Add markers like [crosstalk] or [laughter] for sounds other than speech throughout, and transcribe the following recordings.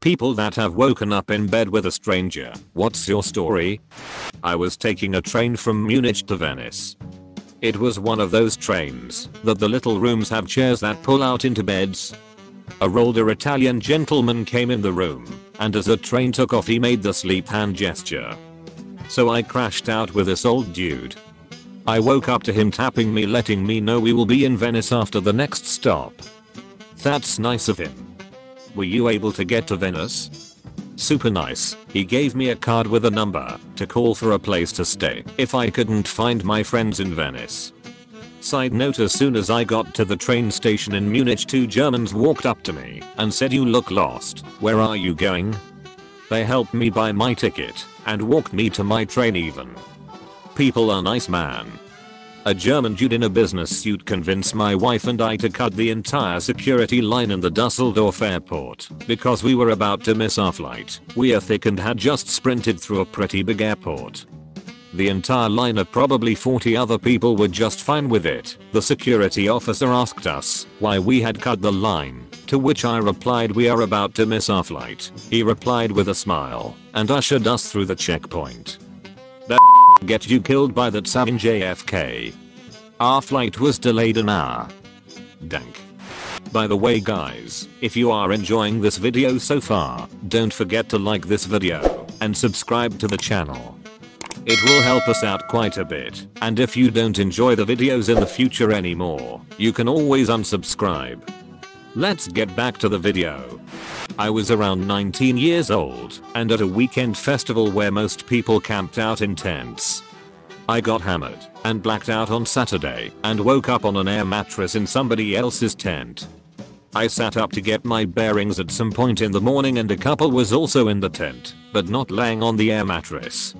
People that have woken up in bed with a stranger. What's your story? I was taking a train from Munich to Venice. It was one of those trains that the little rooms have chairs that pull out into beds. A older Italian gentleman came in the room, and as the train took off he made the sleep hand gesture. So I crashed out with this old dude. I woke up to him tapping me letting me know we will be in Venice after the next stop. That's nice of him. Were you able to get to Venice? Super nice. He gave me a card with a number to call for a place to stay if I couldn't find my friends in Venice. Side note as soon as I got to the train station in Munich two Germans walked up to me and said you look lost. Where are you going? They helped me buy my ticket and walked me to my train even. People are nice man. A German dude in a business suit convinced my wife and I to cut the entire security line in the Dusseldorf airport because we were about to miss our flight. We are thick and had just sprinted through a pretty big airport. The entire line of probably 40 other people were just fine with it. The security officer asked us why we had cut the line, to which I replied we are about to miss our flight. He replied with a smile and ushered us through the checkpoint get you killed by that Savin JFK. Our flight was delayed an hour. Dank. By the way guys, if you are enjoying this video so far, don't forget to like this video and subscribe to the channel. It will help us out quite a bit, and if you don't enjoy the videos in the future anymore, you can always unsubscribe. Let's get back to the video. I was around 19 years old and at a weekend festival where most people camped out in tents. I got hammered and blacked out on Saturday and woke up on an air mattress in somebody else's tent. I sat up to get my bearings at some point in the morning and a couple was also in the tent, but not laying on the air mattress.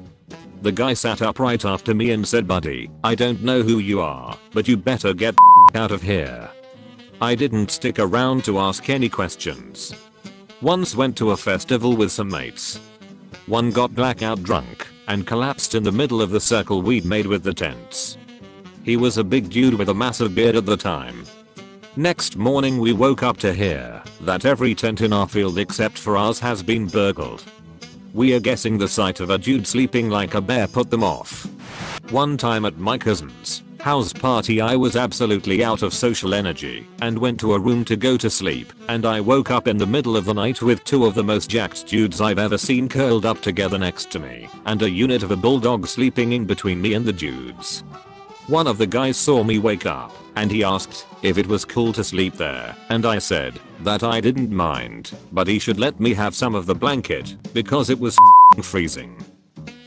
The guy sat up right after me and said buddy, I don't know who you are, but you better get out of here. I didn't stick around to ask any questions. Once went to a festival with some mates. One got blackout drunk and collapsed in the middle of the circle we'd made with the tents. He was a big dude with a massive beard at the time. Next morning we woke up to hear that every tent in our field except for ours has been burgled. We are guessing the sight of a dude sleeping like a bear put them off. One time at my cousin's, house party I was absolutely out of social energy and went to a room to go to sleep and I woke up in the middle of the night with two of the most jacked dudes I've ever seen curled up together next to me and a unit of a bulldog sleeping in between me and the dudes. One of the guys saw me wake up and he asked if it was cool to sleep there and I said that I didn't mind but he should let me have some of the blanket because it was freezing.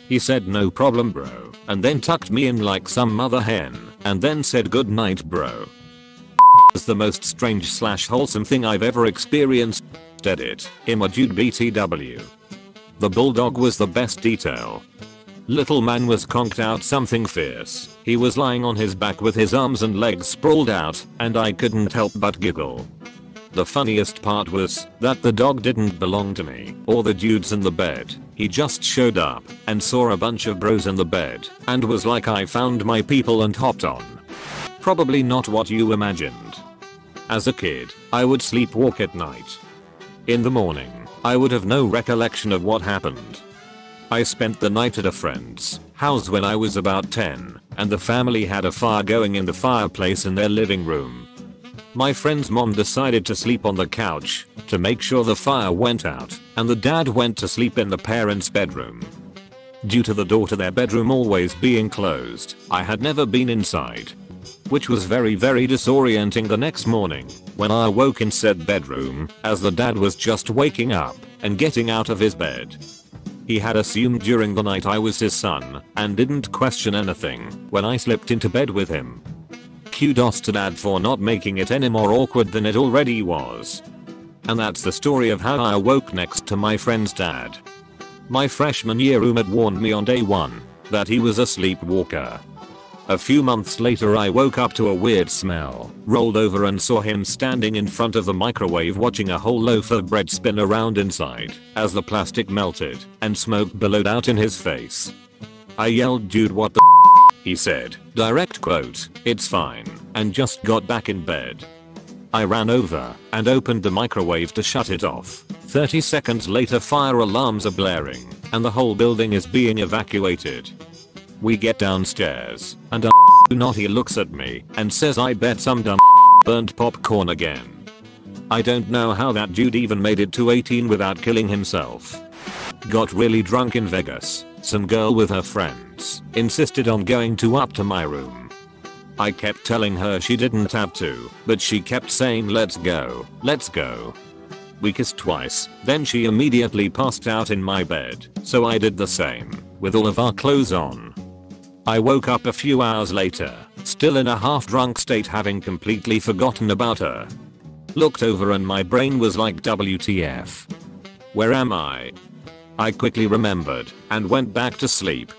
He said no problem bro and then tucked me in like some mother hen and then said good night bro. is the most strange slash wholesome thing I've ever experienced. Edit. Dude BTW. The bulldog was the best detail. Little man was conked out something fierce. He was lying on his back with his arms and legs sprawled out, and I couldn't help but giggle. The funniest part was that the dog didn't belong to me or the dudes in the bed. He just showed up and saw a bunch of bros in the bed and was like I found my people and hopped on. Probably not what you imagined. As a kid, I would sleepwalk at night. In the morning, I would have no recollection of what happened. I spent the night at a friend's house when I was about 10, and the family had a fire going in the fireplace in their living room. My friend's mom decided to sleep on the couch to make sure the fire went out and the dad went to sleep in the parents' bedroom. Due to the door to their bedroom always being closed, I had never been inside. Which was very very disorienting the next morning when I awoke in said bedroom as the dad was just waking up and getting out of his bed. He had assumed during the night I was his son and didn't question anything when I slipped into bed with him kudos to dad for not making it any more awkward than it already was. And that's the story of how I awoke next to my friend's dad. My freshman year roommate warned me on day 1 that he was a sleepwalker. A few months later I woke up to a weird smell, rolled over and saw him standing in front of the microwave watching a whole loaf of bread spin around inside as the plastic melted and smoke billowed out in his face. I yelled dude what the he said, direct quote, it's fine, and just got back in bed. I ran over and opened the microwave to shut it off. 30 seconds later fire alarms are blaring and the whole building is being evacuated. We get downstairs and [laughs] naughty looks at me and says I bet some dumb [laughs] burnt popcorn again. I don't know how that dude even made it to 18 without killing himself. Got really drunk in Vegas. Some girl with her friends insisted on going to up to my room I kept telling her she didn't have to, but she kept saying let's go, let's go. We kissed twice, then she immediately passed out in my bed, so I did the same, with all of our clothes on. I woke up a few hours later, still in a half drunk state having completely forgotten about her. Looked over and my brain was like WTF. Where am I? I quickly remembered and went back to sleep.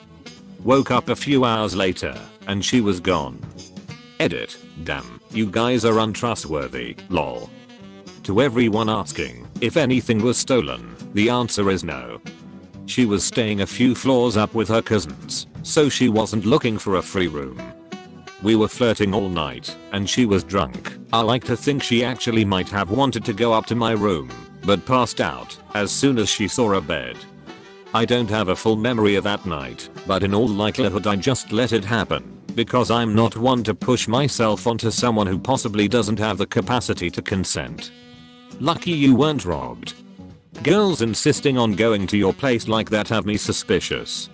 Woke up a few hours later and she was gone. Edit. Damn, you guys are untrustworthy, lol. To everyone asking if anything was stolen, the answer is no. She was staying a few floors up with her cousins, so she wasn't looking for a free room. We were flirting all night, and she was drunk. I like to think she actually might have wanted to go up to my room, but passed out as soon as she saw a bed. I don't have a full memory of that night, but in all likelihood I just let it happen because I'm not one to push myself onto someone who possibly doesn't have the capacity to consent. Lucky you weren't robbed. Girls insisting on going to your place like that have me suspicious.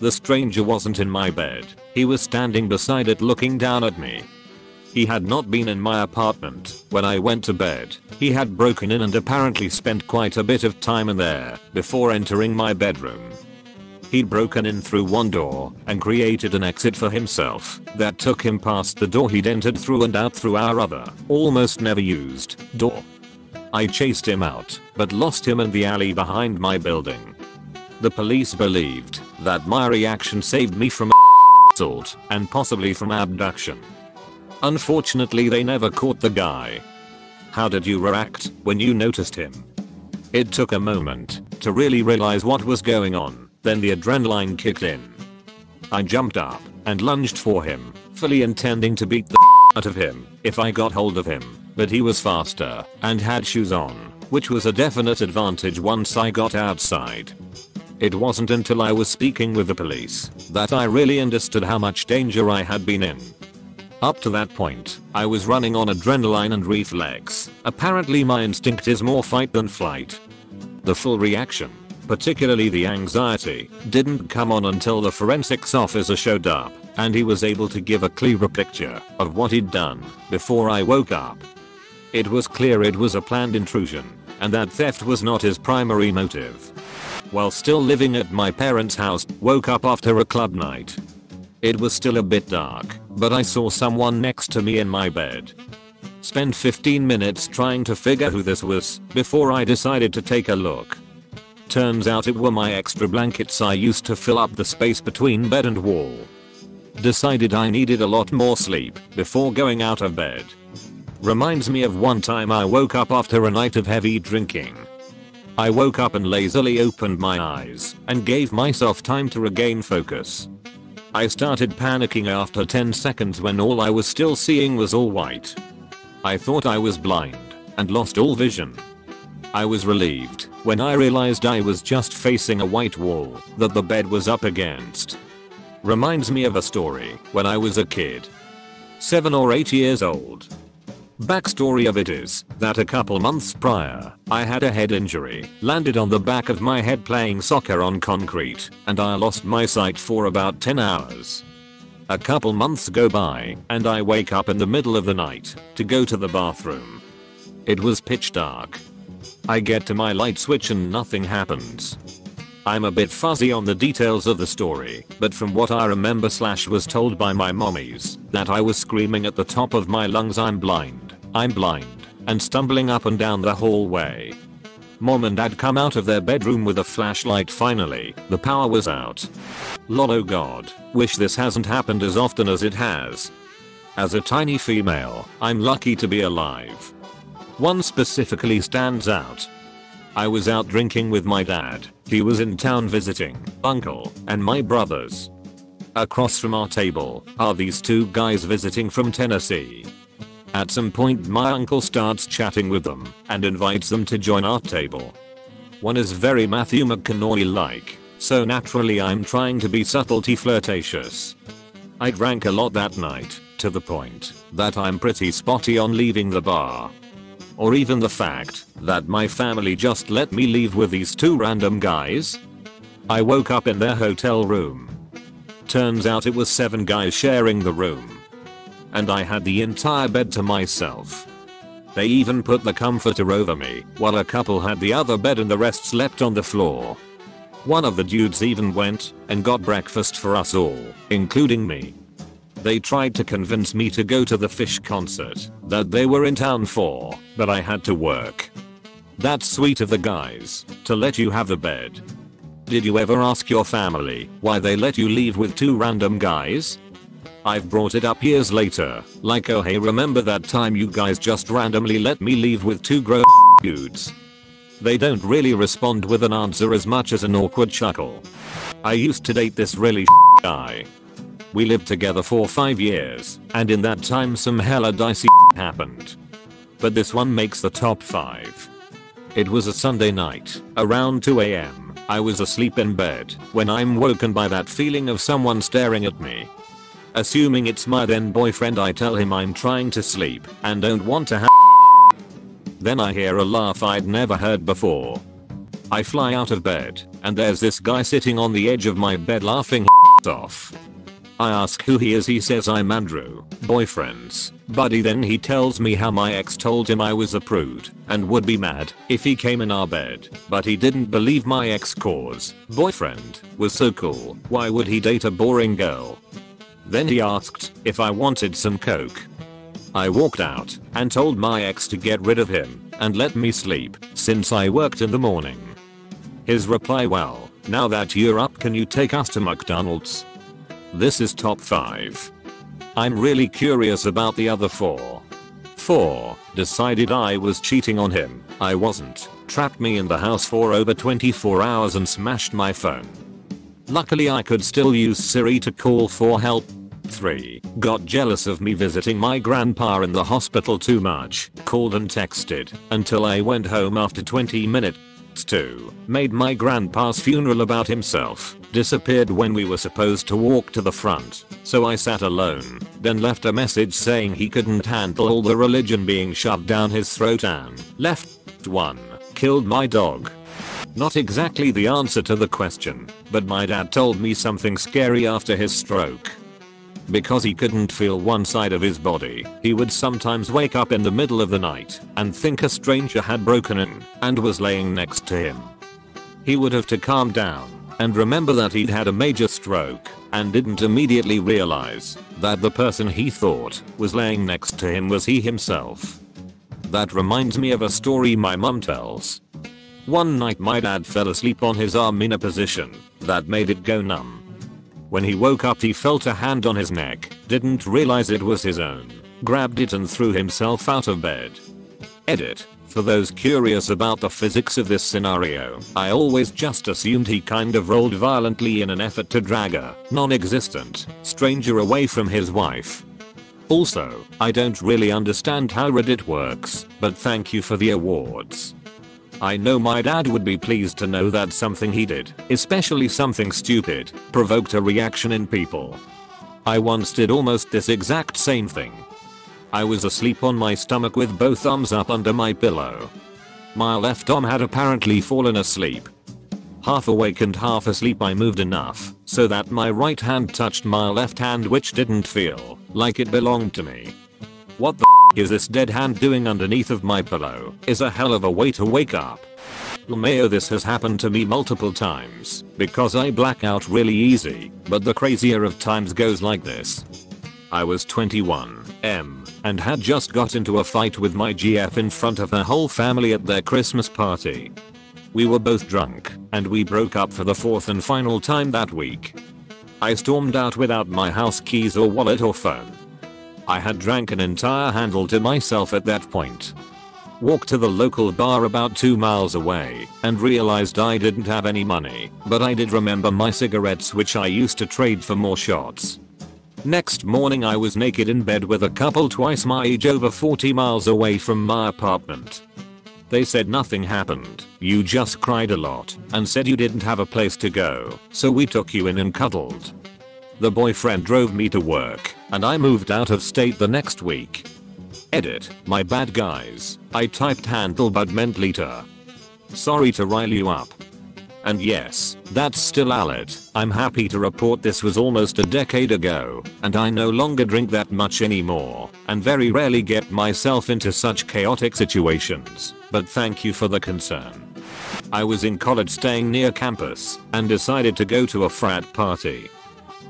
The stranger wasn't in my bed, he was standing beside it looking down at me. He had not been in my apartment when I went to bed. He had broken in and apparently spent quite a bit of time in there before entering my bedroom. He'd broken in through one door and created an exit for himself that took him past the door he'd entered through and out through our other, almost never used, door. I chased him out, but lost him in the alley behind my building. The police believed that my reaction saved me from [laughs] assault and possibly from abduction. Unfortunately they never caught the guy. How did you react when you noticed him? It took a moment to really realize what was going on. Then the adrenaline kicked in. I jumped up and lunged for him, fully intending to beat the [laughs] out of him if I got hold of him, but he was faster and had shoes on, which was a definite advantage once I got outside. It wasn't until I was speaking with the police that I really understood how much danger I had been in. Up to that point, I was running on adrenaline and reflex. Apparently my instinct is more fight than flight. The full reaction particularly the anxiety, didn't come on until the forensics officer showed up and he was able to give a clearer picture of what he'd done before I woke up. It was clear it was a planned intrusion and that theft was not his primary motive. While still living at my parents' house, woke up after a club night. It was still a bit dark, but I saw someone next to me in my bed. Spent 15 minutes trying to figure who this was before I decided to take a look. Turns out it were my extra blankets I used to fill up the space between bed and wall. Decided I needed a lot more sleep before going out of bed. Reminds me of one time I woke up after a night of heavy drinking. I woke up and lazily opened my eyes and gave myself time to regain focus. I started panicking after 10 seconds when all I was still seeing was all white. I thought I was blind and lost all vision. I was relieved when I realized I was just facing a white wall that the bed was up against. Reminds me of a story when I was a kid. 7 or 8 years old. Backstory of it is that a couple months prior, I had a head injury, landed on the back of my head playing soccer on concrete, and I lost my sight for about 10 hours. A couple months go by, and I wake up in the middle of the night to go to the bathroom. It was pitch dark, I get to my light switch and nothing happens. I'm a bit fuzzy on the details of the story, but from what I remember slash was told by my mommies, that I was screaming at the top of my lungs I'm blind, I'm blind, and stumbling up and down the hallway. Mom and dad come out of their bedroom with a flashlight finally, the power was out. Lol oh god, wish this hasn't happened as often as it has. As a tiny female, I'm lucky to be alive. One specifically stands out. I was out drinking with my dad, he was in town visiting, uncle, and my brothers. Across from our table are these two guys visiting from Tennessee. At some point my uncle starts chatting with them and invites them to join our table. One is very Matthew McConaughey like, so naturally I'm trying to be subtlety flirtatious. I drank a lot that night, to the point that I'm pretty spotty on leaving the bar. Or even the fact that my family just let me leave with these two random guys. I woke up in their hotel room. Turns out it was 7 guys sharing the room. And I had the entire bed to myself. They even put the comforter over me while a couple had the other bed and the rest slept on the floor. One of the dudes even went and got breakfast for us all, including me. They tried to convince me to go to the Phish concert that they were in town for, but I had to work. That's sweet of the guys to let you have the bed. Did you ever ask your family why they let you leave with two random guys? I've brought it up years later, like oh hey remember that time you guys just randomly let me leave with two grown [laughs] dudes. They don't really respond with an answer as much as an awkward chuckle. I used to date this really [laughs] guy we lived together for 5 years, and in that time some hella dicey [laughs] happened. But this one makes the top 5. It was a Sunday night, around 2am. I was asleep in bed when I'm woken by that feeling of someone staring at me. Assuming it's my then boyfriend I tell him I'm trying to sleep and don't want to have Then I hear a laugh I'd never heard before. I fly out of bed and there's this guy sitting on the edge of my bed laughing [laughs] off. I ask who he is he says I'm Andrew, boyfriend's buddy then he tells me how my ex told him I was a prude and would be mad if he came in our bed, but he didn't believe my ex cause boyfriend was so cool, why would he date a boring girl? Then he asked if I wanted some coke. I walked out and told my ex to get rid of him and let me sleep since I worked in the morning. His reply well, now that you're up can you take us to McDonald's? This is top 5. I'm really curious about the other 4. 4. Decided I was cheating on him. I wasn't. Trapped me in the house for over 24 hours and smashed my phone. Luckily I could still use Siri to call for help. 3. Got jealous of me visiting my grandpa in the hospital too much. Called and texted until I went home after 20 minutes. 2. Made my grandpa's funeral about himself. Disappeared when we were supposed to walk to the front. So I sat alone. Then left a message saying he couldn't handle all the religion being shoved down his throat and left 1. Killed my dog. Not exactly the answer to the question, but my dad told me something scary after his stroke. Because he couldn't feel one side of his body, he would sometimes wake up in the middle of the night and think a stranger had broken in and was laying next to him. He would have to calm down and remember that he'd had a major stroke and didn't immediately realize that the person he thought was laying next to him was he himself. That reminds me of a story my mum tells. One night my dad fell asleep on his arm in a position that made it go numb. When he woke up he felt a hand on his neck, didn't realize it was his own, grabbed it and threw himself out of bed. Edit. For those curious about the physics of this scenario, I always just assumed he kind of rolled violently in an effort to drag a non-existent stranger away from his wife. Also, I don't really understand how Reddit works, but thank you for the awards. I know my dad would be pleased to know that something he did, especially something stupid, provoked a reaction in people. I once did almost this exact same thing. I was asleep on my stomach with both arms up under my pillow. My left arm had apparently fallen asleep. Half awake and half asleep I moved enough so that my right hand touched my left hand which didn't feel like it belonged to me. What the is this dead hand doing underneath of my pillow is a hell of a way to wake up. LMAO this has happened to me multiple times because I black out really easy, but the crazier of times goes like this. I was 21 M and had just got into a fight with my GF in front of her whole family at their Christmas party. We were both drunk and we broke up for the fourth and final time that week. I stormed out without my house keys or wallet or phone I had drank an entire handle to myself at that point. Walked to the local bar about 2 miles away and realized I didn't have any money, but I did remember my cigarettes which I used to trade for more shots. Next morning I was naked in bed with a couple twice my age over 40 miles away from my apartment. They said nothing happened, you just cried a lot, and said you didn't have a place to go, so we took you in and cuddled. The boyfriend drove me to work, and I moved out of state the next week. Edit, my bad guys, I typed handle but meant liter. Sorry to rile you up. And yes, that's still valid. I'm happy to report this was almost a decade ago, and I no longer drink that much anymore, and very rarely get myself into such chaotic situations, but thank you for the concern. I was in college staying near campus, and decided to go to a frat party.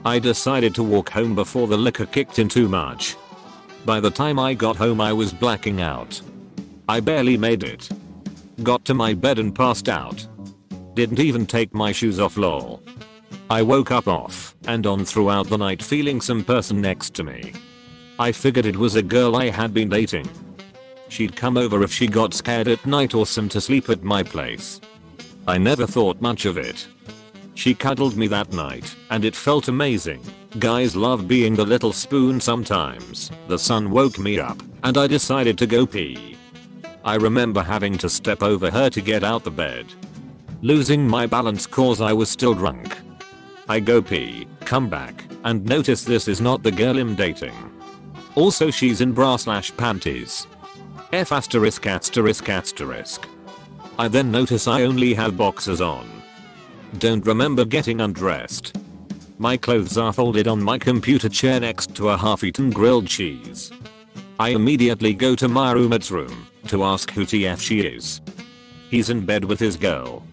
I decided to walk home before the liquor kicked in too much. By the time I got home I was blacking out. I barely made it. Got to my bed and passed out. Didn't even take my shoes off lol. I woke up off and on throughout the night feeling some person next to me. I figured it was a girl I had been dating. She'd come over if she got scared at night or some to sleep at my place. I never thought much of it. She cuddled me that night and it felt amazing. Guys love being the little spoon sometimes. The sun woke me up and I decided to go pee. I remember having to step over her to get out the bed losing my balance cause I was still drunk. I go pee, come back, and notice this is not the girl I'm dating. Also she's in bra slash panties. F asterisk asterisk asterisk. I then notice I only have boxers on. Don't remember getting undressed. My clothes are folded on my computer chair next to a half-eaten grilled cheese. I immediately go to my roommate's room to ask who TF she is. He's in bed with his girl.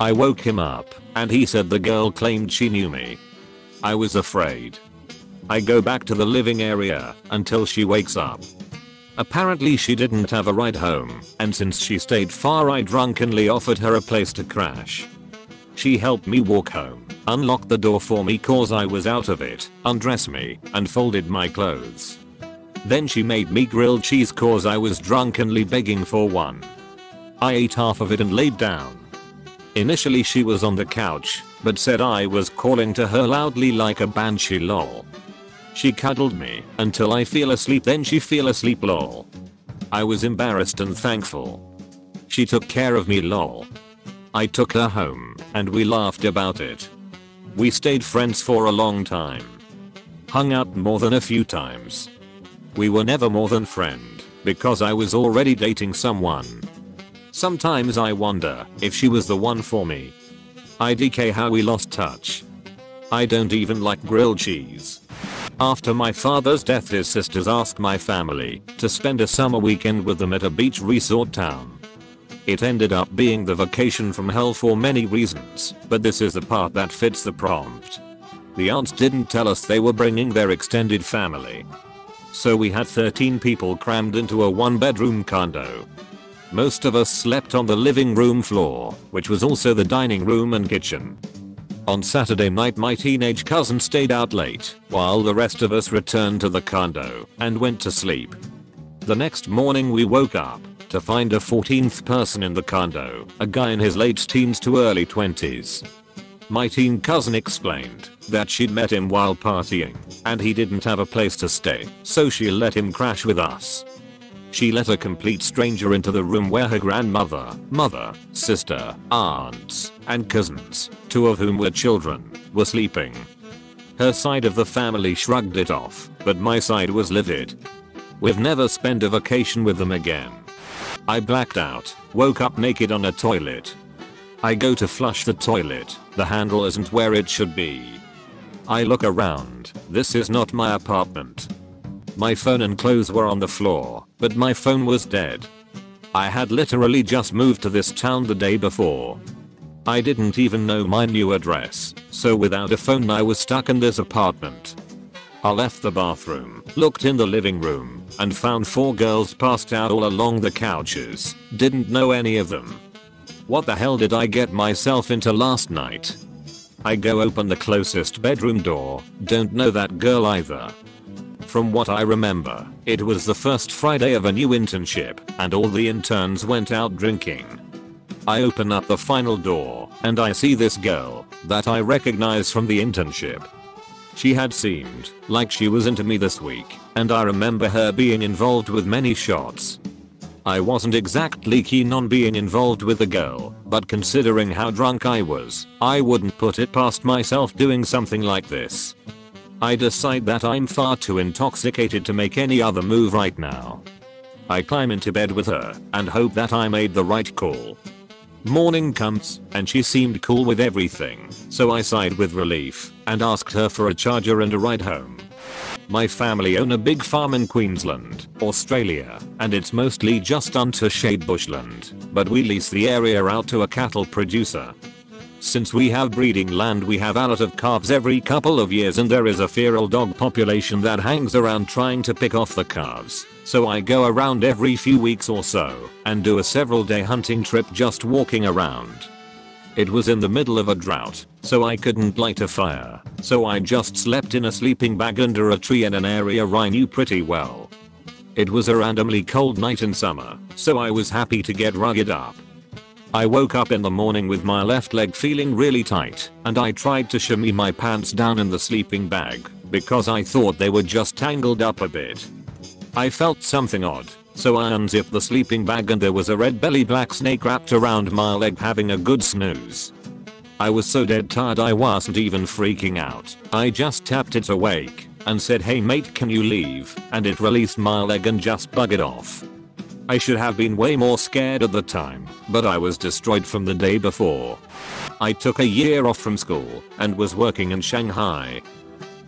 I woke him up, and he said the girl claimed she knew me. I was afraid. I go back to the living area until she wakes up. Apparently she didn't have a ride home, and since she stayed far I drunkenly offered her a place to crash. She helped me walk home, unlocked the door for me cause I was out of it, undressed me, and folded my clothes. Then she made me grilled cheese cause I was drunkenly begging for one. I ate half of it and laid down. Initially she was on the couch, but said I was calling to her loudly like a banshee lol. She cuddled me until I feel asleep then she feel asleep lol. I was embarrassed and thankful. She took care of me lol. I took her home and we laughed about it. We stayed friends for a long time. Hung out more than a few times. We were never more than friend because I was already dating someone Sometimes I wonder if she was the one for me. IDK how we lost touch. I don't even like grilled cheese. After my father's death his sisters asked my family to spend a summer weekend with them at a beach resort town. It ended up being the vacation from hell for many reasons, but this is the part that fits the prompt. The aunts didn't tell us they were bringing their extended family. So we had 13 people crammed into a one bedroom condo. Most of us slept on the living room floor, which was also the dining room and kitchen. On Saturday night my teenage cousin stayed out late, while the rest of us returned to the condo and went to sleep. The next morning we woke up to find a 14th person in the condo, a guy in his late teens to early 20s. My teen cousin explained that she'd met him while partying, and he didn't have a place to stay, so she let him crash with us. She let a complete stranger into the room where her grandmother, mother, sister, aunts, and cousins, two of whom were children, were sleeping. Her side of the family shrugged it off, but my side was livid. We've never spent a vacation with them again. I blacked out, woke up naked on a toilet. I go to flush the toilet, the handle isn't where it should be. I look around, this is not my apartment. My phone and clothes were on the floor, but my phone was dead. I had literally just moved to this town the day before. I didn't even know my new address, so without a phone I was stuck in this apartment. I left the bathroom, looked in the living room, and found four girls passed out all along the couches, didn't know any of them. What the hell did I get myself into last night? I go open the closest bedroom door, don't know that girl either. From what I remember, it was the first Friday of a new internship and all the interns went out drinking. I open up the final door and I see this girl that I recognize from the internship. She had seemed like she was into me this week, and I remember her being involved with many shots. I wasn't exactly keen on being involved with the girl, but considering how drunk I was, I wouldn't put it past myself doing something like this. I decide that I'm far too intoxicated to make any other move right now. I climb into bed with her and hope that I made the right call. Morning comes and she seemed cool with everything, so I sighed with relief and asked her for a charger and a ride home. My family own a big farm in Queensland, Australia, and it's mostly just untouched bushland, but we lease the area out to a cattle producer. Since we have breeding land we have a lot of calves every couple of years and there is a feral dog population that hangs around trying to pick off the calves. So I go around every few weeks or so and do a several day hunting trip just walking around. It was in the middle of a drought, so I couldn't light a fire, so I just slept in a sleeping bag under a tree in an area I knew pretty well. It was a randomly cold night in summer, so I was happy to get rugged up I woke up in the morning with my left leg feeling really tight and I tried to shimmy my pants down in the sleeping bag because I thought they were just tangled up a bit. I felt something odd, so I unzipped the sleeping bag and there was a red belly black snake wrapped around my leg having a good snooze. I was so dead tired I wasn't even freaking out. I just tapped it awake and said hey mate can you leave and it released my leg and just buggered off. I should have been way more scared at the time, but I was destroyed from the day before. I took a year off from school and was working in Shanghai.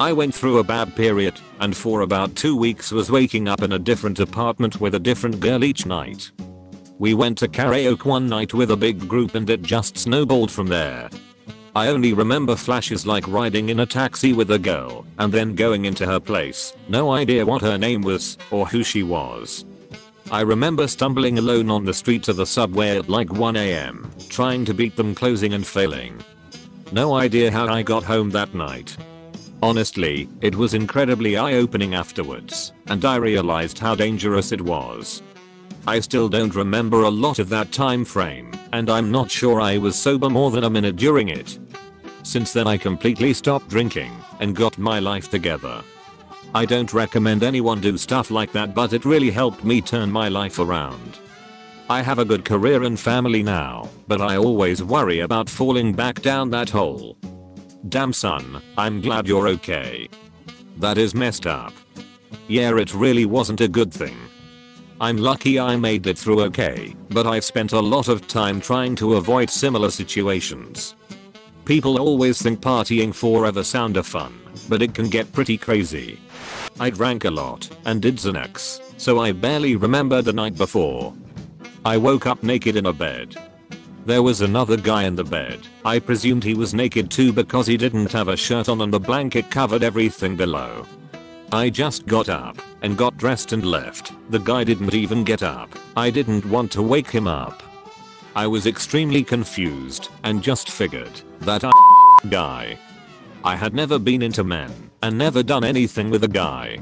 I went through a bad period and for about 2 weeks was waking up in a different apartment with a different girl each night. We went to karaoke one night with a big group and it just snowballed from there. I only remember flashes like riding in a taxi with a girl and then going into her place, no idea what her name was or who she was. I remember stumbling alone on the street to the subway at like 1am, trying to beat them closing and failing. No idea how I got home that night. Honestly, it was incredibly eye-opening afterwards, and I realized how dangerous it was. I still don't remember a lot of that time frame, and I'm not sure I was sober more than a minute during it. Since then I completely stopped drinking and got my life together. I don't recommend anyone do stuff like that but it really helped me turn my life around. I have a good career and family now, but I always worry about falling back down that hole. Damn son, I'm glad you're okay. That is messed up. Yeah it really wasn't a good thing. I'm lucky I made it through okay, but I've spent a lot of time trying to avoid similar situations. People always think partying forever sound of fun, but it can get pretty crazy. I drank a lot and did Xanax, so I barely remember the night before. I woke up naked in a bed. There was another guy in the bed. I presumed he was naked too because he didn't have a shirt on and the blanket covered everything below. I just got up and got dressed and left. The guy didn't even get up. I didn't want to wake him up. I was extremely confused and just figured that I [laughs] guy. I had never been into men and never done anything with a guy.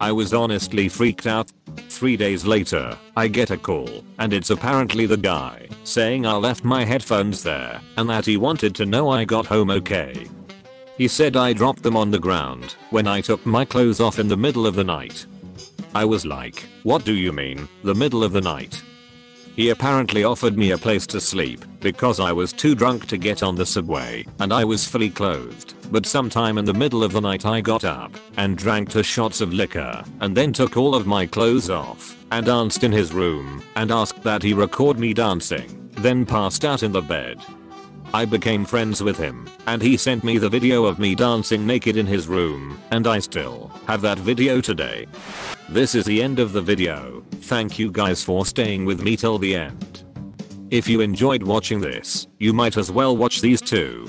I was honestly freaked out. Three days later, I get a call, and it's apparently the guy, saying I left my headphones there, and that he wanted to know I got home okay. He said I dropped them on the ground when I took my clothes off in the middle of the night. I was like, what do you mean, the middle of the night? He apparently offered me a place to sleep because I was too drunk to get on the subway and I was fully clothed. But sometime in the middle of the night I got up and drank two shots of liquor and then took all of my clothes off and danced in his room and asked that he record me dancing, then passed out in the bed. I became friends with him, and he sent me the video of me dancing naked in his room, and I still have that video today. This is the end of the video, thank you guys for staying with me till the end. If you enjoyed watching this, you might as well watch these too.